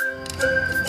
Música